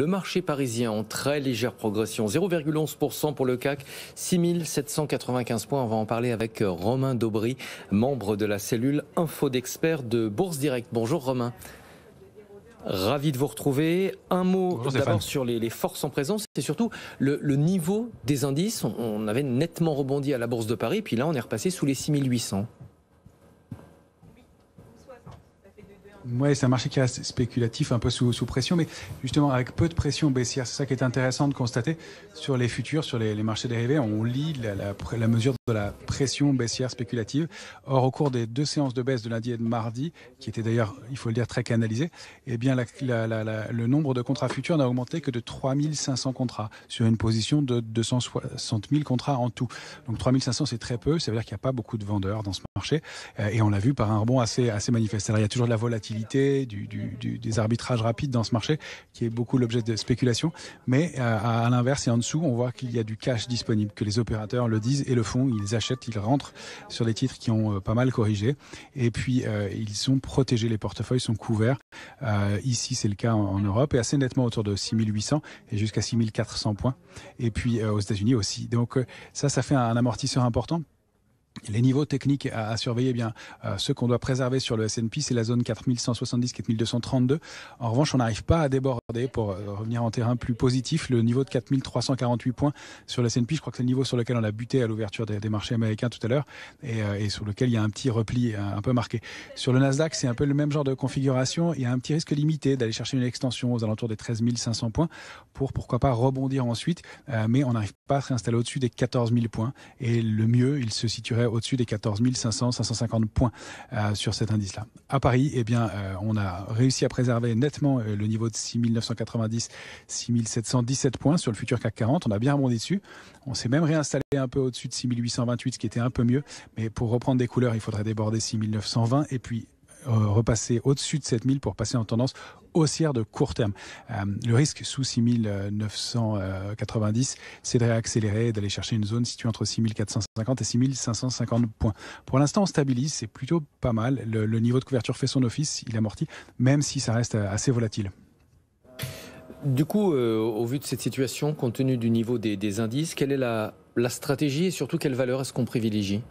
Le marché parisien en très légère progression, 0,11% pour le CAC, 6795 points. On va en parler avec Romain Daubry, membre de la cellule Info d'experts de Bourse Direct. Bonjour Romain. Ravi de vous retrouver. Un mot d'abord sur les, forces en présence et surtout le, niveau des indices. On, avait nettement rebondi à la Bourse de Paris, puis là on est repassé sous les 6800. Oui, c'est un marché qui reste spéculatif, un peu sous, pression, mais justement avec peu de pression baissière. C'est ça qui est intéressant de constater sur les futurs, sur les, marchés dérivés. On lit la, mesure de la pression baissière spéculative. Or, au cours des deux séances de baisse de lundi et de mardi, qui étaient d'ailleurs, il faut le dire, très canalisées, eh bien, le nombre de contrats futurs n'a augmenté que de 3500 contrats sur une position de 260 000 contrats en tout. Donc 3500, c'est très peu. Ça veut dire qu'il n'y a pas beaucoup de vendeurs dans ce marché. Euh, et on l'a vu par un rebond assez, assez manifeste. Alors, il y a toujours de la volatilité du, des arbitrages rapides dans ce marché, qui est beaucoup l'objet de spéculation. Mais euh, à, l'inverse et en dessous, on voit qu'il y a du cash disponible, que les opérateurs le disent et le font. Ils achètent, ils rentrent sur des titres qui ont euh, pas mal corrigé. Et puis, euh, ils sont protégés, les portefeuilles sont couverts. ici, c'est le cas en, Europe et assez nettement autour de 6800 et jusqu'à 6400 points. Et puis, aux États-Unis aussi. Donc, ça, ça fait un amortisseur important les niveaux techniques à, surveiller, eh bien, euh, qu'on doit préserver sur le S&P, c'est la zone 4170, 4232. En revanche, on n'arrive pas à déborder pour euh, revenir en terrain plus positif. Le niveau de 4348 points sur le S&P, je crois que c'est le niveau sur lequel on a buté à l'ouverture des, marchés américains tout à l'heure et, euh, sur lequel il y a un petit repli un peu marqué. Sur le Nasdaq, c'est un peu le même genre de configuration. Il y a un petit risque limité d'aller chercher une extension aux alentours des 13 500 points pour pourquoi pas rebondir ensuite, mais on n'arrive pas à se réinstaller au-dessus des 14 000 points. Et le mieux, il se situerait au-dessus des 14 500, 550 points euh, sur cet indice-là. À Paris, eh bien, euh, on a réussi à préserver nettement euh, le niveau de 6 990, 6 717 points sur le futur CAC 40. On a bien rebondi dessus. On s'est même réinstallé un peu au-dessus de 6 828, ce qui était un peu mieux. Mais pour reprendre des couleurs, il faudrait déborder 6 920 et puis repasser au-dessus de 7000 pour passer en tendance haussière de court terme. Euh, le risque sous 6990, c'est de réaccélérer d'aller chercher une zone située entre 6450 et 6550 points. Pour l'instant, on stabilise, c'est plutôt pas mal. Le, niveau de couverture fait son office, il amortit, même si ça reste assez volatile. Du coup, euh, au vu de cette situation, compte tenu du niveau des, indices, quelle est la, la stratégie et surtout quelle valeur est-ce qu'on privilégie?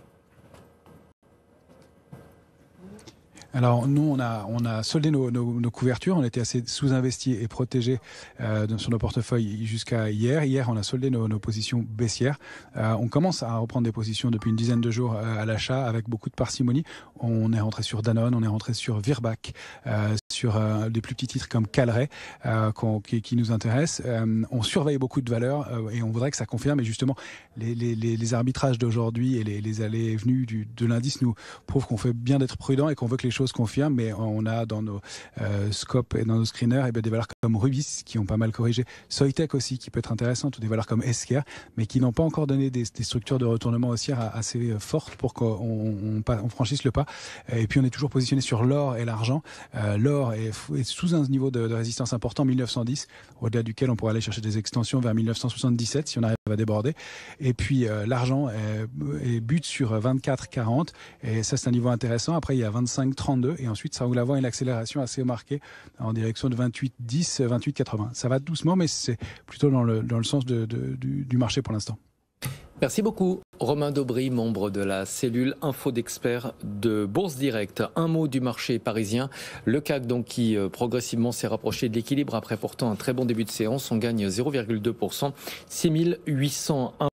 Alors nous, on a, on a soldé nos, couvertures, on était assez sous-investis et protégés euh, sur nos portefeuilles jusqu'à hier. Hier, on a soldé nos, positions baissières. Euh, on commence à reprendre des positions depuis une dizaine de jours euh, à l'achat avec beaucoup de parcimonie. On est rentré sur Danone, on est rentré sur Virbac, sur euh, des plus petits titres comme Calray euh, qui, nous intéressent. on surveille beaucoup de valeurs et on voudrait que ça confirme. Et justement, les, arbitrages d'aujourd'hui et les, les allées et venues de l'indice nous prouvent qu'on fait bien d'être prudent et qu'on veut que les choses confirment. Mais on a dans nos scopes et dans nos screeners eh bien, des valeurs comme Rubis qui ont pas mal corrigé, Soitec aussi qui peut être intéressante, ou des valeurs comme Esker, mais qui n'ont pas encore donné des, structures de retournement haussière assez fortes pour qu'on on, on franchisse le pas. Et puis on est toujours positionné sur l'or et l'argent. Euh, l'or est, sous un niveau de, résistance important, 1910, au-delà duquel on pourrait aller chercher des extensions vers 1977 si on arrive à déborder. Et puis euh, l'argent est, bute sur 24,40 et ça c'est un niveau intéressant. Après il y a 25,32 et ensuite ça roule avant une accélération assez marquée en direction de 28,10, 28,80. Ça va doucement mais c'est plutôt dans le, dans le sens du marché pour l'instant. Merci beaucoup. Romain Daubry, membre de la cellule info d'experts de Bourse Direct. Un mot du marché parisien. Le CAC, donc, qui euh, progressivement s'est rapproché de l'équilibre après pourtant un très bon début de séance. On gagne 0,2%. 6801